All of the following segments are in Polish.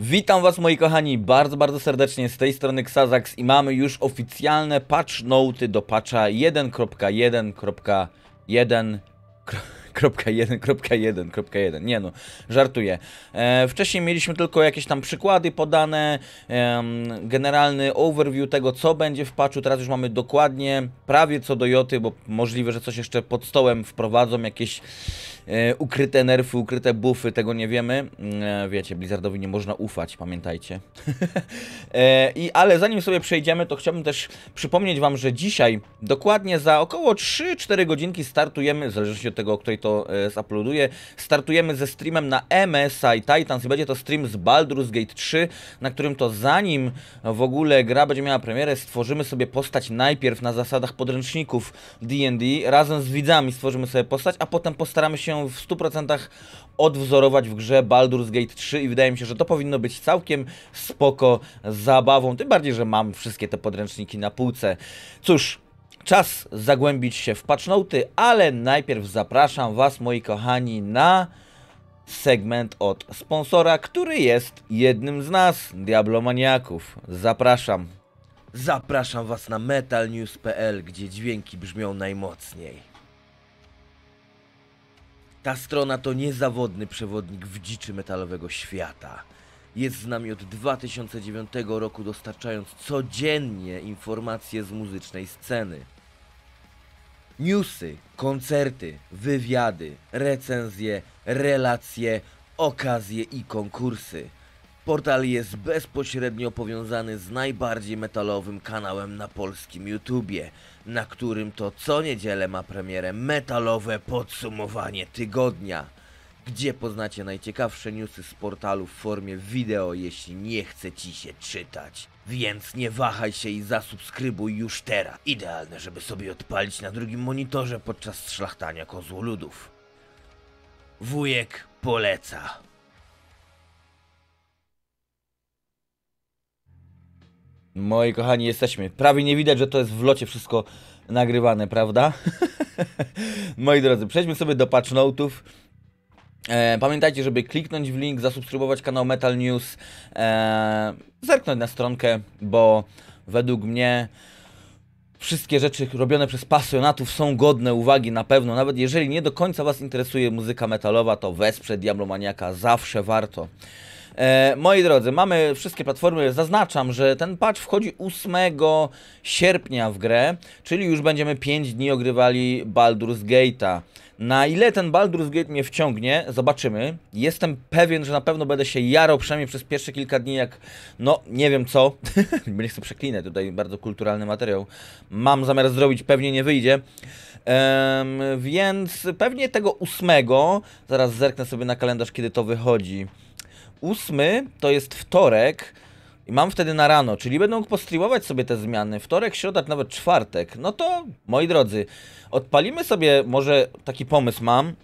Witam was moi kochani bardzo, bardzo serdecznie z tej strony Xazax i mamy już oficjalne patch noty do patcha 1.1.1 1.1.1. Nie no, żartuję. E, wcześniej mieliśmy tylko jakieś tam przykłady podane, em, generalny overview tego, co będzie w patchu. Teraz już mamy dokładnie prawie co do Joty, bo możliwe, że coś jeszcze pod stołem wprowadzą, jakieś e, ukryte nerfy, ukryte buffy, tego nie wiemy. E, wiecie, Blizzardowi nie można ufać, pamiętajcie. e, i, ale zanim sobie przejdziemy, to chciałbym też przypomnieć Wam, że dzisiaj, dokładnie za około 3-4 godzinki startujemy, w zależności od tego, o której to e, startujemy ze streamem na MSI Titans i będzie to stream z Baldur's Gate 3, na którym to zanim w ogóle gra będzie miała premierę, stworzymy sobie postać najpierw na zasadach podręczników D&D, razem z widzami stworzymy sobie postać, a potem postaramy się w 100% odwzorować w grze Baldur's Gate 3 i wydaje mi się, że to powinno być całkiem spoko zabawą, tym bardziej, że mam wszystkie te podręczniki na półce. Cóż, czas zagłębić się w patchnoty, ale najpierw zapraszam Was, moi kochani, na segment od sponsora, który jest jednym z nas, Diablomaniaków. Zapraszam. Zapraszam Was na metalnews.pl, gdzie dźwięki brzmią najmocniej. Ta strona to niezawodny przewodnik w dziczy metalowego świata. Jest z nami od 2009 roku, dostarczając codziennie informacje z muzycznej sceny. Newsy, koncerty, wywiady, recenzje, relacje, okazje i konkursy. Portal jest bezpośrednio powiązany z najbardziej metalowym kanałem na polskim YouTubie, na którym to co niedzielę ma premierę metalowe podsumowanie tygodnia, gdzie poznacie najciekawsze newsy z portalu w formie wideo, jeśli nie chce ci się czytać. Więc nie wahaj się i zasubskrybuj już teraz. Idealne, żeby sobie odpalić na drugim monitorze podczas szlachtania kozłoludów. Wujek poleca. Moi kochani, jesteśmy. Prawie nie widać, że to jest w locie wszystko nagrywane, prawda? Moi drodzy, przejdźmy sobie do patch note'ów. E, pamiętajcie, żeby kliknąć w link, zasubskrybować kanał Metal News, e, zerknąć na stronkę, bo według mnie wszystkie rzeczy robione przez pasjonatów są godne uwagi na pewno. Nawet jeżeli nie do końca Was interesuje muzyka metalowa, to wesprze Diablomaniaka zawsze warto. E, moi drodzy, mamy wszystkie platformy. Zaznaczam, że ten patch wchodzi 8 sierpnia w grę, czyli już będziemy 5 dni ogrywali Baldur's Gate'a. Na ile ten Baldur's Gate mnie wciągnie, zobaczymy. Jestem pewien, że na pewno będę się jarał przynajmniej przez pierwsze kilka dni, jak no nie wiem co. nie chcę przeklinać, tutaj bardzo kulturalny materiał. Mam zamiar zrobić, pewnie nie wyjdzie. Em, więc pewnie tego ósmego, zaraz zerknę sobie na kalendarz, kiedy to wychodzi. Ósmy to jest wtorek i mam wtedy na rano, czyli mógł postreamować sobie te zmiany. Wtorek, środa, nawet czwartek. No to, moi drodzy, odpalimy sobie, może taki pomysł mam,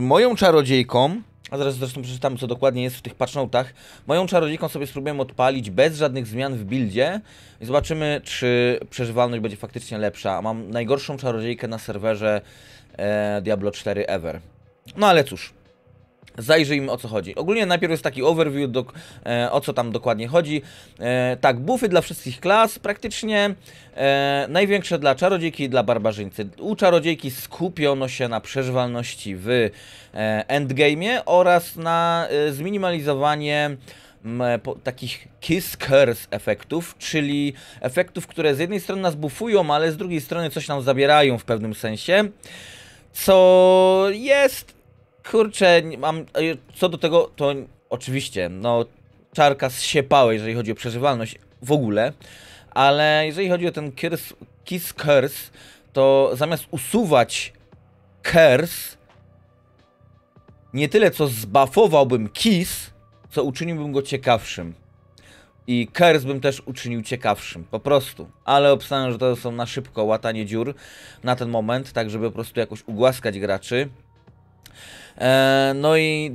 moją czarodziejką, a zaraz zresztą przeczytam, co dokładnie jest w tych patchnotach. Moją czarodziejką sobie spróbujemy odpalić bez żadnych zmian w buildzie i zobaczymy, czy przeżywalność będzie faktycznie lepsza. Mam najgorszą czarodziejkę na serwerze e, Diablo 4 ever. No ale cóż, Zajrzyjmy o co chodzi. Ogólnie najpierw jest taki overview, do, e, o co tam dokładnie chodzi. E, tak, buffy dla wszystkich klas, praktycznie e, największe dla czarodziejki i dla barbarzyńcy. U czarodziejki skupiono się na przeżywalności w e, endgame'ie oraz na e, zminimalizowanie po, takich kiss curse efektów, czyli efektów, które z jednej strony nas buffują, ale z drugiej strony coś nam zabierają w pewnym sensie. Co jest Kurczę, mam. Co do tego, to oczywiście, no, czarka zsiepała, jeżeli chodzi o przeżywalność w ogóle, ale jeżeli chodzi o ten kiss, kiss curse, to zamiast usuwać curse, nie tyle co zbafowałbym kiss, co uczyniłbym go ciekawszym. I curse bym też uczynił ciekawszym, po prostu. Ale obstawiam, że to są na szybko łatanie dziur na ten moment, tak żeby po prostu jakoś ugłaskać graczy. E, no i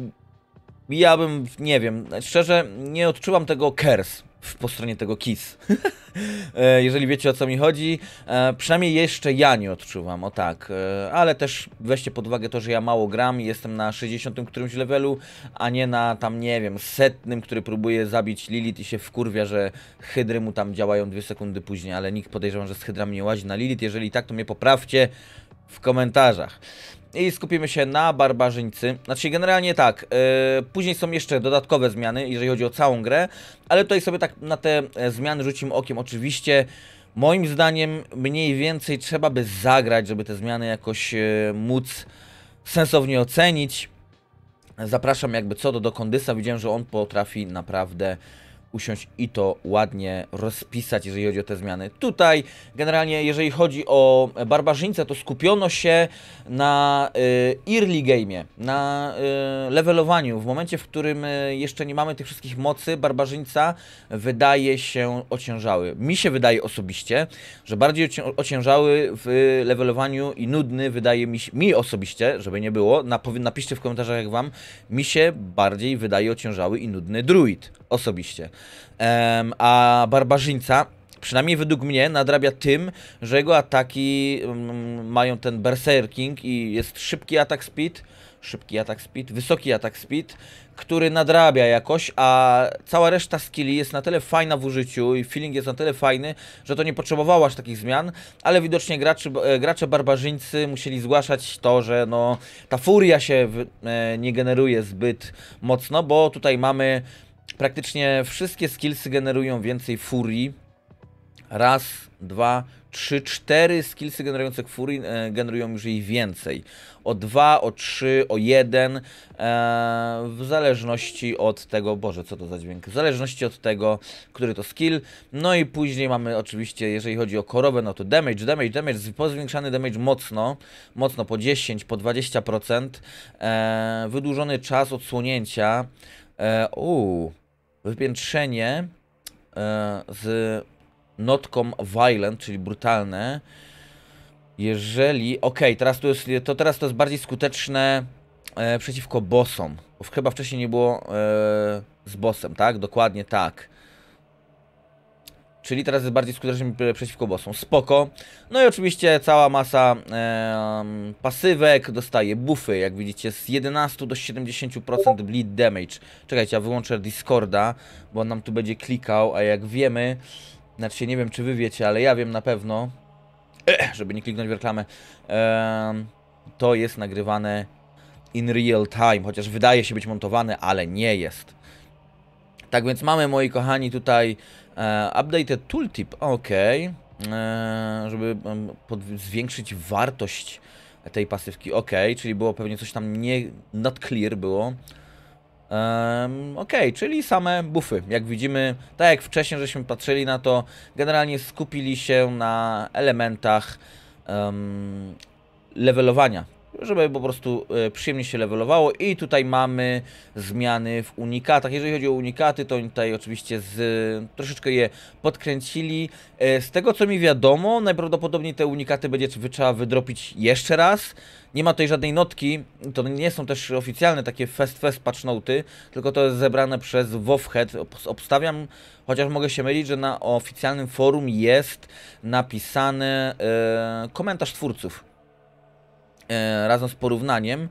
ja bym, nie wiem, szczerze nie odczuwam tego kers. po stronie tego KISS. E, jeżeli wiecie o co mi chodzi. E, przynajmniej jeszcze ja nie odczuwam, o tak. Ale też weźcie pod uwagę to, że ja mało gram i jestem na 60 którymś levelu, a nie na tam, nie wiem, setnym, który próbuje zabić Lilith i się wkurwia, że hydry mu tam działają dwie sekundy później, ale nikt podejrzewam, że z hydrami nie łazi na Lilith. Jeżeli tak, to mnie poprawcie w komentarzach. I skupimy się na barbarzyńcy. Znaczy, generalnie tak. Yy, później są jeszcze dodatkowe zmiany, jeżeli chodzi o całą grę, ale tutaj sobie tak na te e, zmiany rzucimy okiem. Oczywiście, moim zdaniem, mniej więcej trzeba by zagrać, żeby te zmiany jakoś yy, móc sensownie ocenić. Zapraszam jakby co do, do Kondysa. Widziałem, że on potrafi naprawdę usiąść i to ładnie rozpisać, jeżeli chodzi o te zmiany. Tutaj generalnie, jeżeli chodzi o barbarzyńcę, to skupiono się na y, early game'ie, na y, levelowaniu. W momencie, w którym y, jeszcze nie mamy tych wszystkich mocy, barbarzyńca wydaje się ociężały. Mi się wydaje osobiście, że bardziej ociężały w levelowaniu i nudny wydaje mi się, mi osobiście, żeby nie było, napiszcie w komentarzach jak wam, mi się bardziej wydaje ociężały i nudny druid osobiście. Um, a barbarzyńca przynajmniej według mnie, nadrabia tym, że jego ataki um, mają ten berserking i jest szybki atak speed, szybki atak speed, wysoki atak speed, który nadrabia jakoś, a cała reszta skilli jest na tyle fajna w użyciu i feeling jest na tyle fajny, że to nie potrzebowało aż takich zmian, ale widocznie gracze, gracze barbarzyńcy musieli zgłaszać to, że no ta furia się e, nie generuje zbyt mocno, bo tutaj mamy praktycznie wszystkie skillsy generują więcej furii. Raz, dwa, trzy, cztery skillsy generujące furii e, generują już jej więcej. O dwa, o trzy, o jeden, e, w zależności od tego, Boże, co to za dźwięk, w zależności od tego, który to skill. No i później mamy oczywiście, jeżeli chodzi o korowę, no to damage, damage, damage, pozwiększany damage mocno, mocno po 10, po 20%, e, wydłużony czas odsłonięcia, e, uuu, wypiętrzenie e, z notką violent, czyli brutalne. Jeżeli, ok, teraz to, jest, to teraz to jest bardziej skuteczne e, przeciwko bossom. Chyba wcześniej nie było e, z bossem, tak? Dokładnie tak. Czyli teraz jest bardziej skuteczny przeciwko bossom. Spoko. No i oczywiście cała masa e, pasywek dostaje buffy, jak widzicie, z 11 do 70% bleed damage. Czekajcie, ja wyłączę Discorda, bo on nam tu będzie klikał, a jak wiemy, znaczy nie wiem czy wy wiecie, ale ja wiem na pewno, żeby nie kliknąć w reklamę, e, to jest nagrywane in real time, chociaż wydaje się być montowane, ale nie jest. Tak więc mamy, moi kochani, tutaj e, updated tooltip, ok, e, żeby zwiększyć wartość tej pasywki, ok, czyli było pewnie coś tam nie, not clear było. Ok, czyli same buffy. Jak widzimy, tak jak wcześniej żeśmy patrzyli na to, generalnie skupili się na elementach um, levelowania żeby po prostu e, przyjemnie się levelowało i tutaj mamy zmiany w unikatach. Jeżeli chodzi o unikaty, to tutaj oczywiście z, troszeczkę je podkręcili. E, z tego co mi wiadomo, najprawdopodobniej te unikaty będzie trzeba wydropić jeszcze raz. Nie ma tutaj żadnej notki, to nie są też oficjalne takie fest fest patch noty, tylko to jest zebrane przez WoWhead. Obstawiam, chociaż mogę się mylić, że na oficjalnym forum jest napisany e, komentarz twórców razem z porównaniem,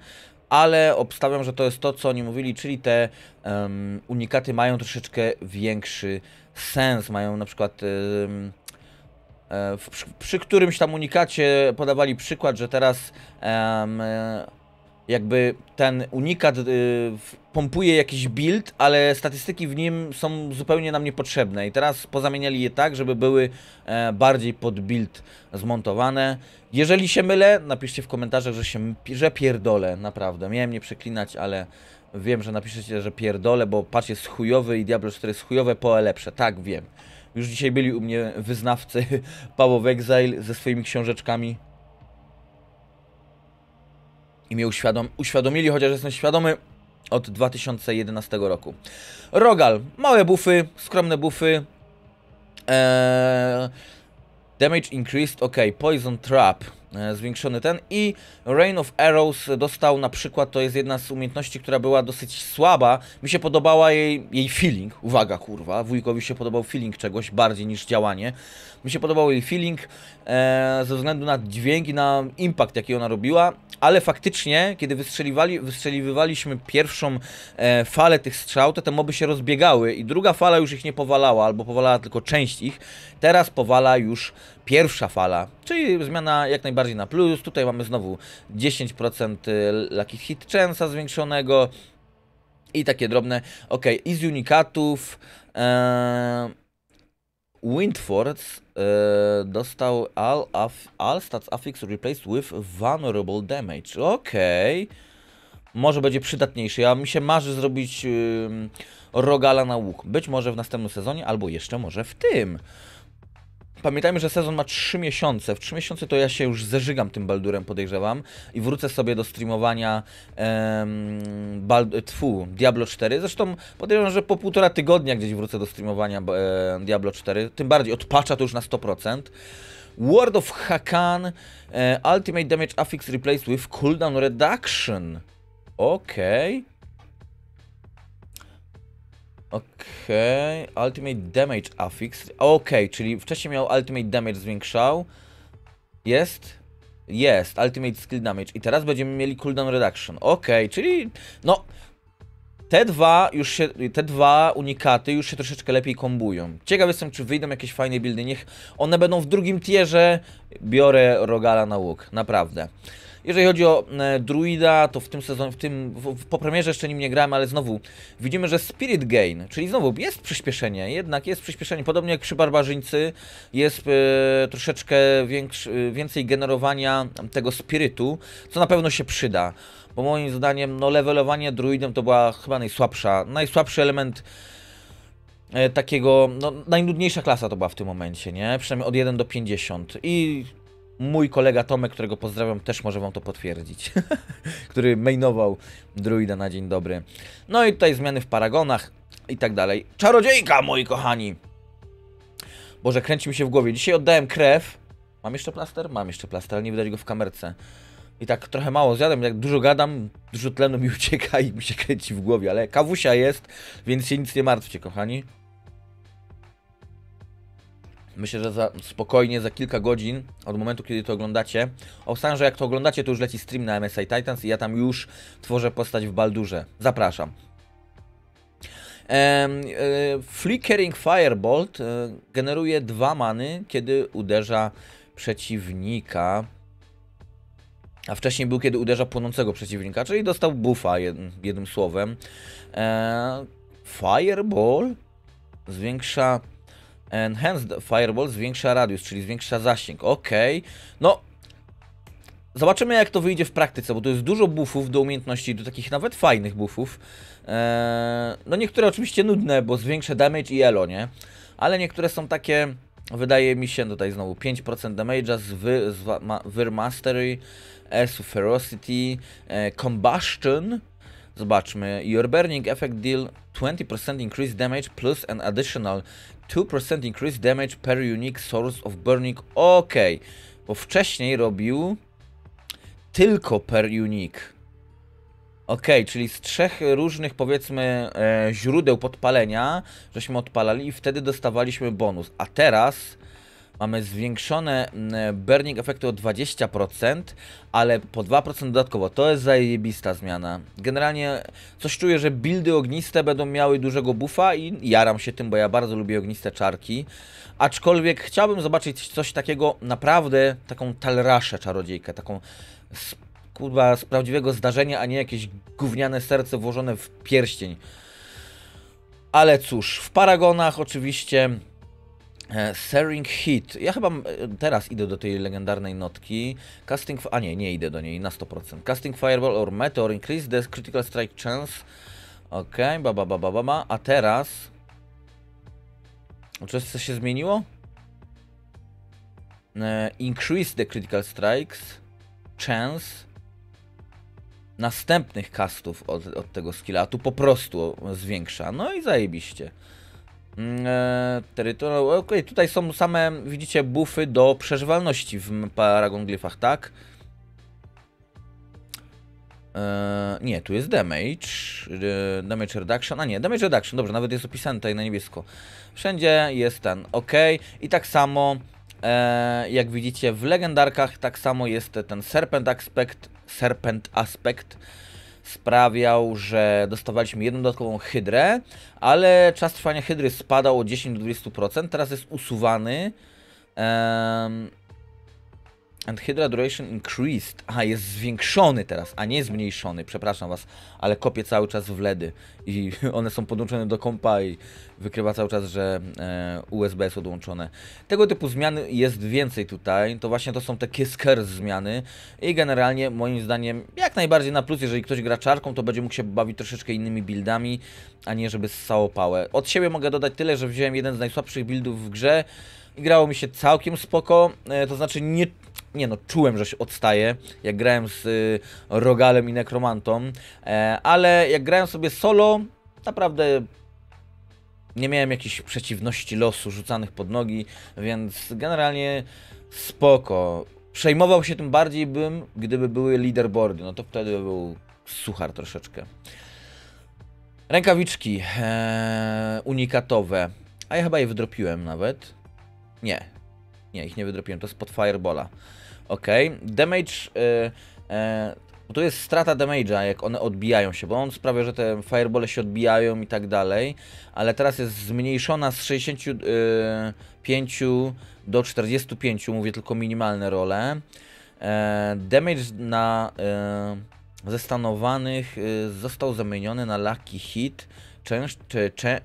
ale obstawiam, że to jest to, co oni mówili, czyli te um, unikaty mają troszeczkę większy sens, mają na przykład um, przy, przy, którymś tam unikacie podawali przykład, że teraz um, jakby ten unikat y, pompuje jakiś build, ale statystyki w nim są zupełnie nam niepotrzebne i teraz pozamieniali je tak, żeby były e, bardziej pod build zmontowane. Jeżeli się mylę, napiszcie w komentarzach, że się że pierdolę, naprawdę. Miałem nie przeklinać, ale wiem, że napiszecie, że pierdolę, bo patch jest chujowy i Diablo 4 jest chujowe, poe lepsze. Tak, wiem. Już dzisiaj byli u mnie wyznawcy of Exile ze swoimi książeczkami i mnie uświadom uświadomili, chociaż jestem świadomy od 2011 roku. Rogal, małe bufy, skromne bufy. Eee, damage increased, ok, poison trap. E, zwiększony ten. I Rain of Arrows dostał na przykład, to jest jedna z umiejętności, która była dosyć słaba, mi się podobała jej, jej feeling, uwaga kurwa, wujkowi się podobał feeling czegoś bardziej niż działanie, mi się podobał jej feeling e, ze względu na dźwięk i na impact jaki ona robiła, ale faktycznie, kiedy wystrzeliwali, wystrzeliwywaliśmy pierwszą e, falę tych strzał, to te moby się rozbiegały i druga fala już ich nie powalała, albo powalała tylko część ich. Teraz powala już pierwsza fala, czyli zmiana jak najbardziej na plus. Tutaj mamy znowu 10% Lucky Hit Chance'a zwiększonego i takie drobne. Ok, i z unikatów... E, Windforce e, dostał all, aff, all stats affix replaced with vulnerable damage. Okay. Może będzie przydatniejszy. Ja mi się marzy zrobić yy, Rogala na łuk. Być może w następnym sezonie, albo jeszcze może w tym. Pamiętajmy, że sezon ma 3 miesiące. W 3 miesiące to ja się już zeżygam tym Baldurem, podejrzewam. I wrócę sobie do streamowania em, Bald tfu, Diablo 4. Zresztą podejrzewam, że po półtora tygodnia gdzieś wrócę do streamowania e, Diablo 4. Tym bardziej od patcha to już na 100%. Word of Hakan e, Ultimate Damage Affix Replaced with Cooldown Reduction. Okej. Okay. Okej, okay. Ultimate Damage Affix. Okej, okay, czyli wcześniej miał Ultimate Damage zwiększał. Jest? Jest, Ultimate Skill Damage. I teraz będziemy mieli Cooldown Reduction. Okej, okay, czyli no... Te dwa, już się, te dwa unikaty już się troszeczkę lepiej kombują. Ciekaw jestem, czy wyjdą jakieś fajne buildy. Niech one będą w drugim tierze. Biorę Rogala na łuk, naprawdę. Jeżeli chodzi o e, druida, to w tym sezonie, w tym, w, po premierze jeszcze nim nie grałem, ale znowu widzimy, że Spirit Gain, czyli znowu jest przyspieszenie, jednak jest przyspieszenie, podobnie jak przy Barbarzyńcy, jest e, troszeczkę większy, więcej generowania tego spirytu, co na pewno się przyda, bo moim zdaniem, no levelowanie druidem to była chyba najsłabsza, najsłabszy element e, takiego, no najnudniejsza klasa to była w tym momencie, nie? Przynajmniej od 1 do 50 i Mój kolega Tomek, którego pozdrawiam, też może wam to potwierdzić. który mainował druida na dzień dobry. No i tutaj zmiany w paragonach i tak dalej. Czarodziejka, moi kochani! Boże, kręci mi się w głowie. Dzisiaj oddałem krew. Mam jeszcze plaster? Mam jeszcze plaster, ale nie widać go w kamerce. I tak trochę mało zjadam, jak dużo gadam, dużo tlenu mi ucieka i mi się kręci w głowie, ale kawusia jest, więc się nic nie martwcie, kochani. Myślę, że za, spokojnie za kilka godzin od momentu, kiedy to oglądacie. Obstawiam, że jak to oglądacie, to już leci stream na MSI Titans i ja tam już tworzę postać w Baldurze. Zapraszam. E, Flickering Firebolt e, generuje dwa many, kiedy uderza przeciwnika. A wcześniej był, kiedy uderza płonącego przeciwnika, czyli dostał buffa jednym, jednym słowem. E, Fireball zwiększa Enhanced Fireball zwiększa radius, czyli zwiększa zasięg. Ok. No, zobaczymy jak to wyjdzie w praktyce, bo to jest dużo buffów do umiejętności, do takich nawet fajnych buffów. Eee, no niektóre oczywiście nudne, bo zwiększa damage i elo, nie? Ale niektóre są takie, wydaje mi się, tutaj znowu 5% damage'a z, wy, z Vir Mastery, S Ferocity, e, Combustion, Zobaczmy. Your burning effect deal 20% increased damage plus an additional 2% increased damage per unique source of burning. Ok, bo wcześniej robił tylko per unique. Ok, czyli z trzech różnych powiedzmy e, źródeł podpalenia żeśmy odpalali i wtedy dostawaliśmy bonus. A teraz mamy zwiększone burning efekty o 20%, ale po 2% dodatkowo. To jest zajebista zmiana. Generalnie coś czuję, że buildy ogniste będą miały dużego buffa i jaram się tym, bo ja bardzo lubię ogniste czarki. Aczkolwiek chciałbym zobaczyć coś takiego naprawdę, taką talraszę czarodziejkę, taką z, kurwa, z prawdziwego zdarzenia, a nie jakieś gówniane serce włożone w pierścień. Ale cóż, w Paragonach oczywiście Searing Hit. Ja chyba e, teraz idę do tej legendarnej notki. Casting... A nie, nie idę do niej na 100%. Casting Fireball or Meteor increase the critical strike chance. Ok, ba, ba, ba, ba, ba, ba. A teraz... Czy coś się zmieniło? E, increase the critical strikes chance następnych castów od, od tego skilla, a tu po prostu zwiększa. No i zajebiście. Mm, E, terytorium. Okej, tutaj są same, widzicie, buffy do przeżywalności w Paragon Glyphach, tak? E, nie, tu jest damage. E, damage reduction. A nie, damage reduction, dobrze, nawet jest opisane tutaj na niebiesko. Wszędzie jest ten, ok. I tak samo, e, jak widzicie, w legendarkach, tak samo jest ten serpent aspekt. Serpent aspekt sprawiał, że dostawaliśmy jedną dodatkową hydrę, ale czas trwania hydry spadał o 10 do 20%, teraz jest usuwany. Em, and Hydra Duration increased. Aha, jest zwiększony teraz, a nie zmniejszony. Przepraszam was, ale kopię cały czas w LEDy i one są podłączone do kompa i wykrywa cały czas, że e, USB jest odłączone. Tego typu zmian jest więcej tutaj. To właśnie to są te Kisker zmiany i generalnie moim zdaniem jak najbardziej na plus, jeżeli ktoś gra czarką, to będzie mógł się bawić troszeczkę innymi buildami, a nie żeby ssało pałę. Od siebie mogę dodać tyle, że wziąłem jeden z najsłabszych buildów w grze i grało mi się całkiem spoko, e, to znaczy nie, nie no, czułem, że się odstaje, jak grałem z y, Rogalem i Nekromantą, e, ale jak grałem sobie solo, naprawdę nie miałem jakichś przeciwności losu rzucanych pod nogi, więc generalnie spoko. Przejmował się tym bardziej bym, gdyby były leaderboardy, no to wtedy by był suchar troszeczkę. Rękawiczki e, unikatowe, a ja chyba je wydropiłem nawet. Nie. Nie, ich nie wydropiłem, to jest pod Firebola. Ok. Damage. E, bo tu jest strata damage'a, jak one odbijają się, bo on sprawia, że te firebole się odbijają i tak dalej, ale teraz jest zmniejszona z 65 do 45, mówię tylko minimalne role. E, damage na e, zestanowanych e, został zamieniony na lucky hit, change, czy, cze-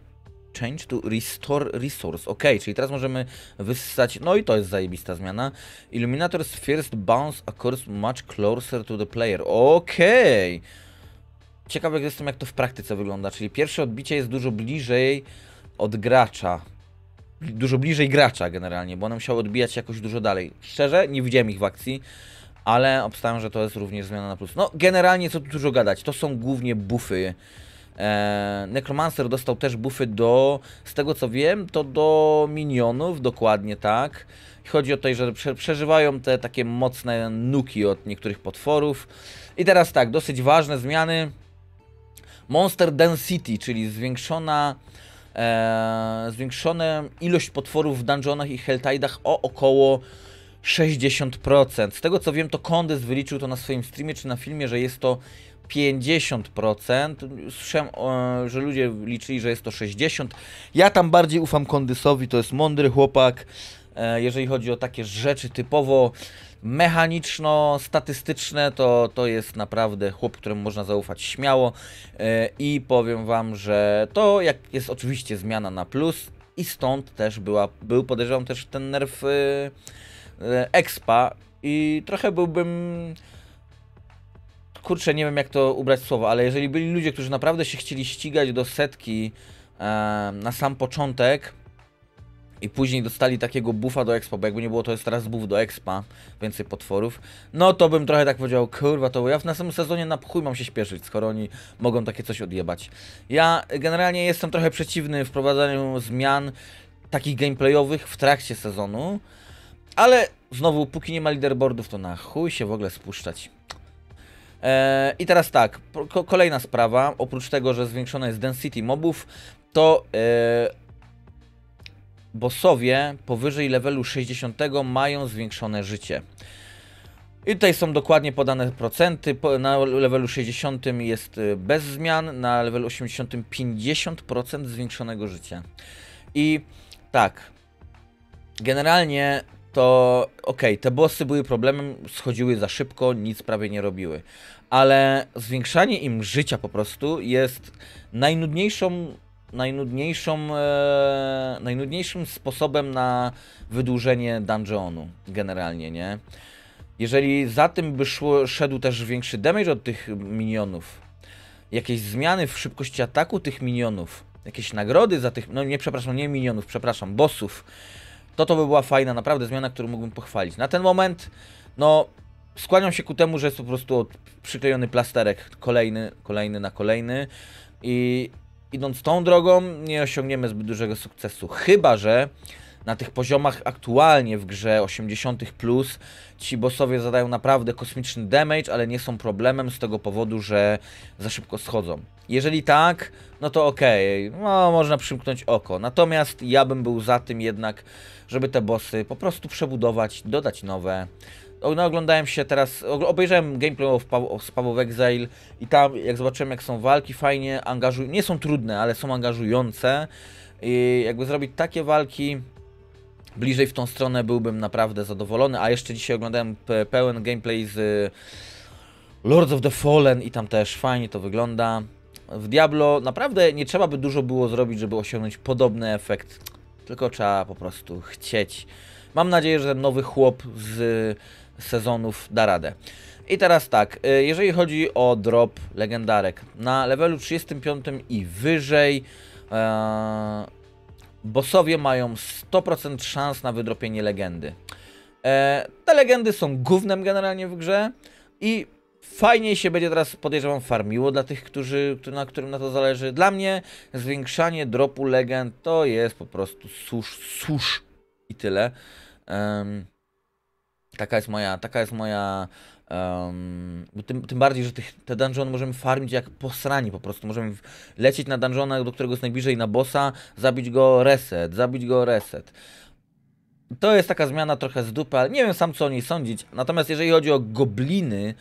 change to restore resource. Ok, czyli teraz możemy wyssać, no i to jest zajebista zmiana. Illuminator's first bounce occurs much closer to the player. Okej. Ciekawe jestem jak to w praktyce wygląda, czyli pierwsze odbicie jest dużo bliżej od gracza. Dużo bliżej gracza generalnie, bo one musiały odbijać jakoś dużo dalej. Szczerze, nie widziałem ich w akcji, ale obstawiam, że to jest również zmiana na plus. No, generalnie co tu dużo gadać, to są głównie buffy. E, Necromancer dostał też buffy do, z tego co wiem, to do minionów, dokładnie tak. Chodzi o to, że prze, przeżywają te takie mocne nuki od niektórych potworów. I teraz tak, dosyć ważne zmiany. Monster Density, czyli zwiększona e, zwiększona ilość potworów w dungeonach i helltide'ach o około 60%. Z tego co wiem, to Kondys wyliczył to na swoim streamie czy na filmie, że jest to 50%. Słyszałem, e, że ludzie liczyli, że jest to 60%. Ja tam bardziej ufam Kondysowi, to jest mądry chłopak. E, jeżeli chodzi o takie rzeczy typowo mechaniczno-statystyczne, to, to jest naprawdę chłop, któremu można zaufać śmiało. E, I powiem Wam, że to jak jest oczywiście zmiana na plus i stąd też była, był podejrzewam też ten nerw expa i trochę byłbym kurczę, nie wiem jak to ubrać słowo, ale jeżeli byli ludzie, którzy naprawdę się chcieli ścigać do setki e, na sam początek i później dostali takiego buffa do expa, bo jakby nie było, to jest teraz buff do expa, więcej potworów, no to bym trochę tak powiedział, kurwa, to ja w następnym sezonie na chuj mam się śpieszyć, skoro oni mogą takie coś odjebać. Ja generalnie jestem trochę przeciwny wprowadzaniu zmian takich gameplayowych w trakcie sezonu, ale znowu, póki nie ma leaderboardów, to na chuj się w ogóle spuszczać. E, I teraz tak, ko kolejna sprawa, oprócz tego, że zwiększone jest density mobów, to e, bossowie powyżej levelu 60 mają zwiększone życie. I tutaj są dokładnie podane procenty. Na levelu 60 jest e, bez zmian, na levelu 80 50% zwiększonego życia. I tak, generalnie to okej, okay, te bossy były problemem, schodziły za szybko, nic prawie nie robiły. Ale zwiększanie im życia po prostu jest najnudniejszą, najnudniejszą, e, najnudniejszym sposobem na wydłużenie dungeonu generalnie, nie? Jeżeli za tym by szło, szedł też większy damage od tych minionów, jakieś zmiany w szybkości ataku tych minionów, jakieś nagrody za tych, no nie przepraszam, nie minionów, przepraszam, bossów, to to by była fajna naprawdę zmiana, którą mógłbym pochwalić. Na ten moment, no, skłaniam się ku temu, że jest po prostu przyklejony plasterek kolejny, kolejny na kolejny i idąc tą drogą nie osiągniemy zbyt dużego sukcesu. Chyba, że na tych poziomach aktualnie w grze 80 plus ci bossowie zadają naprawdę kosmiczny damage, ale nie są problemem z tego powodu, że za szybko schodzą. Jeżeli tak, no to okej, okay. no można przymknąć oko. Natomiast ja bym był za tym jednak, żeby te bossy po prostu przebudować, dodać nowe. No, oglądałem się teraz, obejrzałem gameplay Spaw of Exile i tam jak zobaczyłem jak są walki, fajnie angażują, nie są trudne, ale są angażujące. I jakby zrobić takie walki, bliżej w tą stronę byłbym naprawdę zadowolony, a jeszcze dzisiaj oglądałem pełen gameplay z Lords of the Fallen i tam też fajnie to wygląda. W Diablo naprawdę nie trzeba by dużo było zrobić, żeby osiągnąć podobny efekt, tylko trzeba po prostu chcieć. Mam nadzieję, że ten nowy chłop z sezonów da radę. I teraz tak, y, jeżeli chodzi o drop legendarek, na levelu 35 i wyżej, ee, bossowie mają 100% szans na wydropienie legendy. E, te legendy są gównem generalnie w grze i fajniej się będzie teraz, podejrzewam, farmiło dla tych, którzy, na którym na to zależy. Dla mnie zwiększanie dropu legend to jest po prostu susz, susz i tyle. Taka jest moja, taka jest moja Um, tym, tym, bardziej, że tych, te dungeony możemy farmić jak posrani po prostu. Możemy lecieć na dungeona, do którego jest najbliżej na bossa, zabić go reset, zabić go reset. To jest taka zmiana trochę z dupy, ale nie wiem sam co o niej sądzić. Natomiast jeżeli chodzi o gobliny,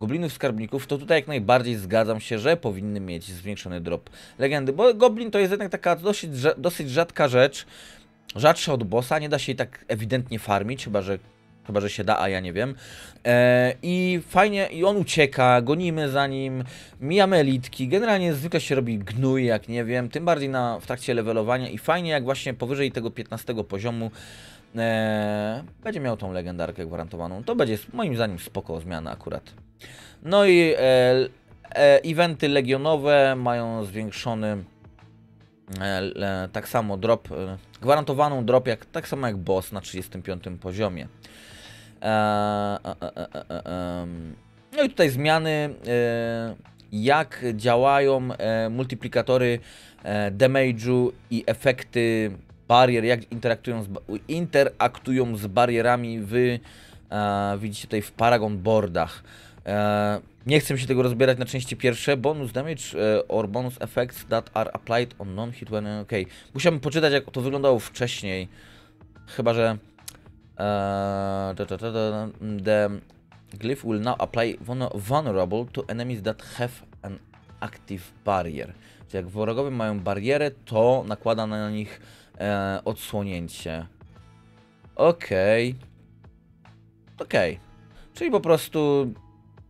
goblinów skarbników, to tutaj jak najbardziej zgadzam się, że powinny mieć zwiększony drop legendy, bo goblin to jest jednak taka dosyć, dosyć rzadka rzecz, rzadsza od bossa, nie da się jej tak ewidentnie farmić, chyba że Chyba, że się da, a ja nie wiem. E, I fajnie, i on ucieka, gonimy za nim, mijamy elitki. Generalnie zwykle się robi gnój, jak nie wiem, tym bardziej na, w trakcie levelowania. I fajnie, jak właśnie powyżej tego 15 poziomu e, będzie miał tą legendarkę gwarantowaną. To będzie moim zdaniem spoko zmiana akurat. No i e, e eventy legionowe mają zwiększony e, tak samo drop, e, gwarantowaną drop, jak, tak samo jak boss na 35 poziomie. E, e, e, no i tutaj zmiany, jak działają multiplikatory damage'u i efekty barier, jak interaktują z, interaktują z barierami wy widzicie tutaj w Paragon boardach. Nie chcę się tego rozbierać na części pierwsze. Bonus damage or bonus effects that are applied on non-hit when... Ok. Musiałbym poczytać jak to wyglądało wcześniej. Chyba, że Uh, the glyph will now apply vulnerable to enemies that have an active barrier. Czyli jak wrogowie mają barierę, to nakłada na nich e, odsłonięcie. Okej. Okay. Okej. Okay. Czyli po prostu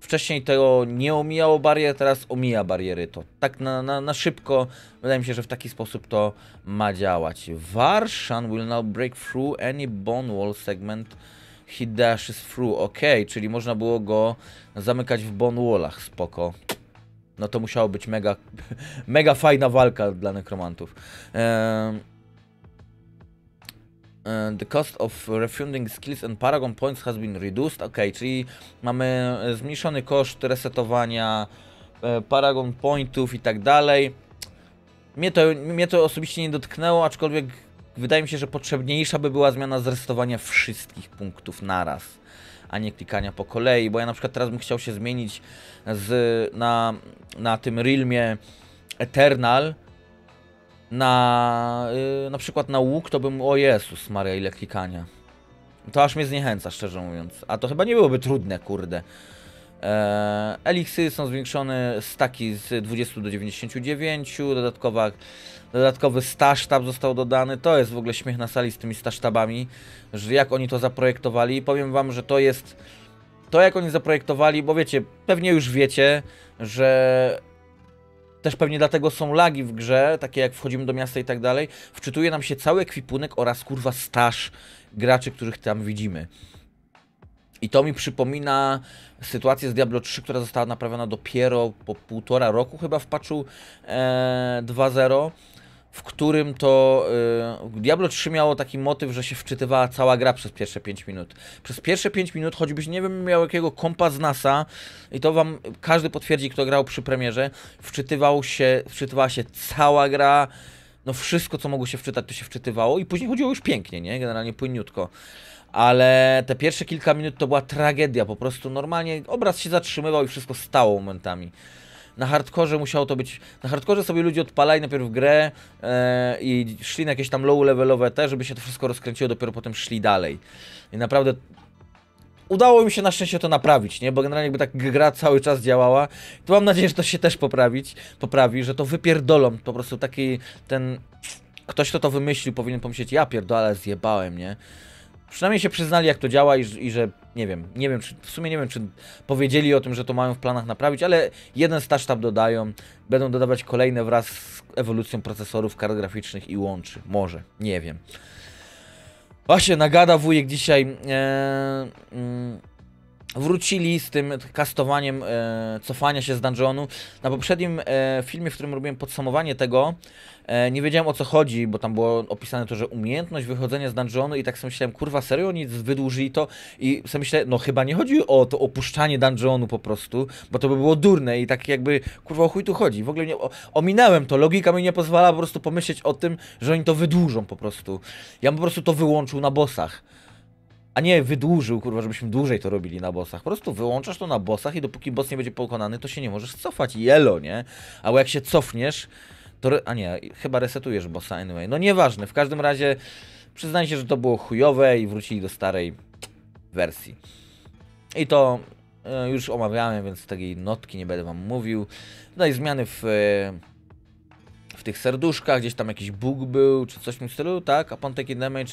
Wcześniej tego nie omijało barier, teraz omija bariery. To tak na, na, na szybko, wydaje mi się, że w taki sposób to ma działać. Warshan will now break through any bone wall segment he dashes through. Ok, czyli można było go zamykać w bone wallach, spoko. No to musiało być mega, mega fajna walka dla nekromantów. Ehm, E, the cost of refunding skills and paragon points has been reduced. Ok, czyli mamy zmniejszony koszt resetowania e, paragon pointów i tak dalej. Mnie to, mnie to osobiście nie dotknęło, aczkolwiek wydaje mi się, że potrzebniejsza by była zmiana zresetowania wszystkich punktów naraz, a nie klikania po kolei, bo ja na przykład teraz bym chciał się zmienić z, na, na tym realmie Eternal, na, yy, na przykład na łuk, to bym, o Jezus Maria, ile klikania. To aż mnie zniechęca, szczerze mówiąc. A to chyba nie byłoby trudne, kurde. Eee, eliksy są zwiększone staki z 20 do 99, dodatkowa, dodatkowy staż tab został dodany. To jest w ogóle śmiech na sali z tymi staż tabami, że jak oni to zaprojektowali. Powiem wam, że to jest to jak oni zaprojektowali, bo wiecie, pewnie już wiecie, że też pewnie dlatego są lagi w grze, takie jak wchodzimy do miasta i tak dalej. Wczytuje nam się cały ekwipunek oraz kurwa staż graczy, których tam widzimy. I to mi przypomina sytuację z Diablo 3, która została naprawiona dopiero po półtora roku chyba w patchu e, 2.0 w którym to y, Diablo 3 miało taki motyw, że się wczytywała cała gra przez pierwsze 5 minut. Przez pierwsze 5 minut, choćbyś nie wiem, miał jakiego kompa z NASA i to wam każdy potwierdzi, kto grał przy premierze, wczytywał się, wczytywała się cała gra, no wszystko, co mogło się wczytać, to się wczytywało i później chodziło już pięknie, nie? Generalnie płynniutko. Ale te pierwsze kilka minut to była tragedia, po prostu normalnie obraz się zatrzymywał i wszystko stało momentami. Na hardkorze musiało to być. Na hardkorze sobie ludzie odpalali najpierw grę e, i szli na jakieś tam low levelowe te, żeby się to wszystko rozkręciło, dopiero potem szli dalej. I naprawdę udało mi się na szczęście to naprawić, nie? Bo generalnie jakby tak gra cały czas działała, to mam nadzieję, że to się też poprawić, poprawi, że to wypierdolą, po prostu taki ten... Ktoś, kto to wymyślił, powinien pomyśleć, ja pierdolę, zjebałem, nie? Przynajmniej się przyznali, jak to działa i, i, że nie wiem, nie wiem, czy, w sumie nie wiem, czy powiedzieli o tym, że to mają w planach naprawić, ale jeden staż tam dodają, będą dodawać kolejne wraz z ewolucją procesorów, kart graficznych i łączy. Może, nie wiem. Właśnie, nagada wujek dzisiaj. E, mm, wrócili z tym kastowaniem e, cofania się z dungeonu. Na poprzednim e, filmie, w którym robiłem podsumowanie tego, e, nie wiedziałem o co chodzi, bo tam było opisane to, że umiejętność wychodzenia z dungeonu i tak sobie myślałem, kurwa, serio, oni wydłużyli to i sobie myślę, no chyba nie chodzi o to opuszczanie dungeonu po prostu, bo to by było durne i tak jakby, kurwa, o chuj tu chodzi. W ogóle nie, o, ominąłem to, logika mi nie pozwala po prostu pomyśleć o tym, że oni to wydłużą po prostu. Ja bym po prostu to wyłączył na bossach a nie wydłużył, kurwa, żebyśmy dłużej to robili na bossach. Po prostu wyłączasz to na bossach i dopóki boss nie będzie pokonany, to się nie możesz cofać. Jelo, nie? Albo jak się cofniesz, to... A nie, chyba resetujesz bossa anyway. No nieważne, w każdym razie przyznaj się, że to było chujowe i wrócili do starej wersji. I to e, już omawiałem, więc takiej notki nie będę wam mówił. Tutaj zmiany w... E, w tych serduszkach, gdzieś tam jakiś bóg był, czy coś w tym stylu, tak? Upon taking damage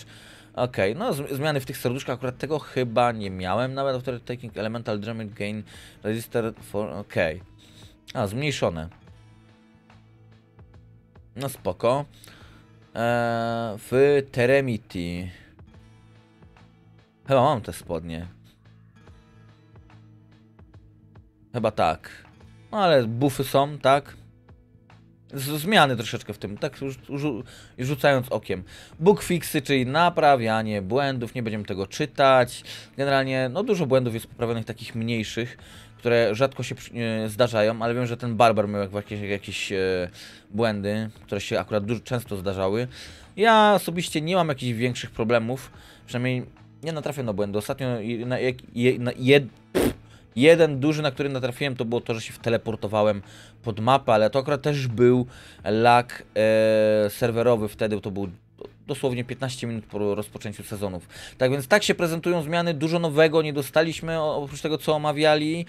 Okej, okay, no zmiany w tych serduszkach, akurat tego chyba nie miałem, nawet after taking elemental damage gain register for, okej. Okay. A, zmniejszone. No spoko. Eee, w Teremity. Chyba mam te spodnie. Chyba tak. No ale buffy są, tak? Zmiany troszeczkę w tym, tak rzucając okiem. Bugfixy, czyli naprawianie błędów, nie będziemy tego czytać. Generalnie, no dużo błędów jest poprawionych takich mniejszych, które rzadko się e, zdarzają, ale wiem, że ten barbar miał jakieś, jakieś błędy, które się akurat dużo często zdarzały. Ja osobiście nie mam jakichś większych problemów, przynajmniej nie natrafię na błędy. Ostatnio na, na, na jed, Jeden duży, na który natrafiłem, to było to, że się wteleportowałem pod mapę, ale to akurat też był lag e, serwerowy wtedy, to był dosłownie 15 minut po rozpoczęciu sezonów. Tak więc tak się prezentują zmiany, dużo nowego nie dostaliśmy, oprócz tego co omawiali.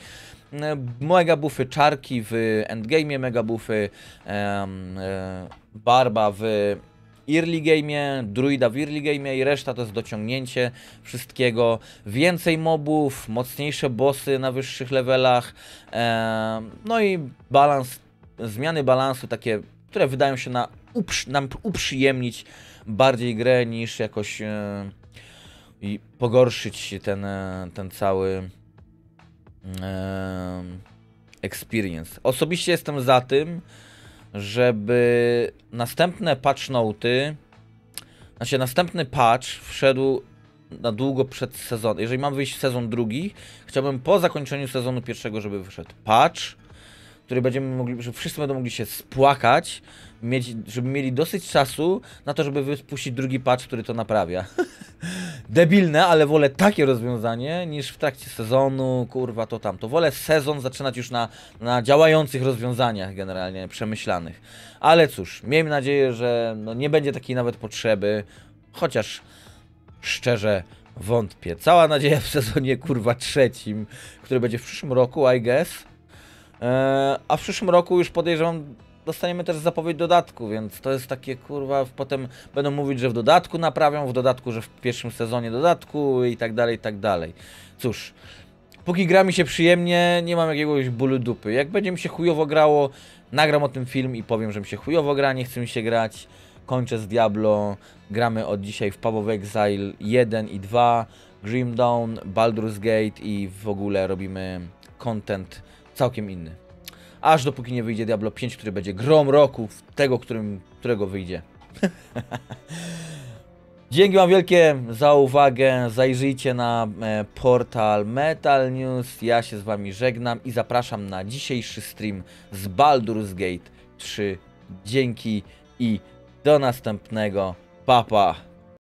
E, mega buffy czarki w endgame, mega buffy e, barba w early game, druida w early game i reszta to jest dociągnięcie wszystkiego. Więcej mobów, mocniejsze bossy na wyższych levelach, no i balans, zmiany balansu takie, które wydają się na nam uprzyjemnić bardziej grę niż jakoś e, i pogorszyć ten, e, ten cały experience. Osobiście jestem za tym, żeby następne patch noty, znaczy następny patch wszedł na długo przed sezonem. Jeżeli mam wyjść sezon drugi, chciałbym po zakończeniu sezonu pierwszego, żeby wyszedł patch, który będziemy mogli, że wszyscy będą mogli się spłakać, mieć, żeby mieli dosyć czasu na to, żeby wypuścić drugi patch, który to naprawia. Debilne, ale wolę takie rozwiązanie niż w trakcie sezonu, kurwa, to tam. To wolę sezon zaczynać już na, na działających rozwiązaniach generalnie, przemyślanych. Ale cóż, miejmy nadzieję, że no, nie będzie takiej nawet potrzeby, chociaż szczerze wątpię. Cała nadzieja w sezonie, kurwa, trzecim, który będzie w przyszłym roku, I guess. Eee, a w przyszłym roku już podejrzewam dostaniemy też zapowiedź dodatku, więc to jest takie kurwa, potem będą mówić, że w dodatku naprawią, w dodatku, że w pierwszym sezonie dodatku i tak dalej, i tak dalej. Cóż, póki gra mi się przyjemnie, nie mam jakiegoś bólu dupy. Jak będzie mi się chujowo grało, nagram o tym film i powiem, że mi się chujowo gra, nie chce mi się grać. Kończę z Diablo, gramy od dzisiaj w Path of Exile 1 i 2, Grim Dawn, Baldur's Gate i w ogóle robimy content całkiem inny aż dopóki nie wyjdzie Diablo 5, który będzie grom roku, tego, którym którego wyjdzie. Dzięki Wam wielkie za uwagę. Zajrzyjcie na e, portal Metal News. Ja się z Wami żegnam i zapraszam na dzisiejszy stream z Baldur's Gate 3. Dzięki i do następnego. Papa. Pa.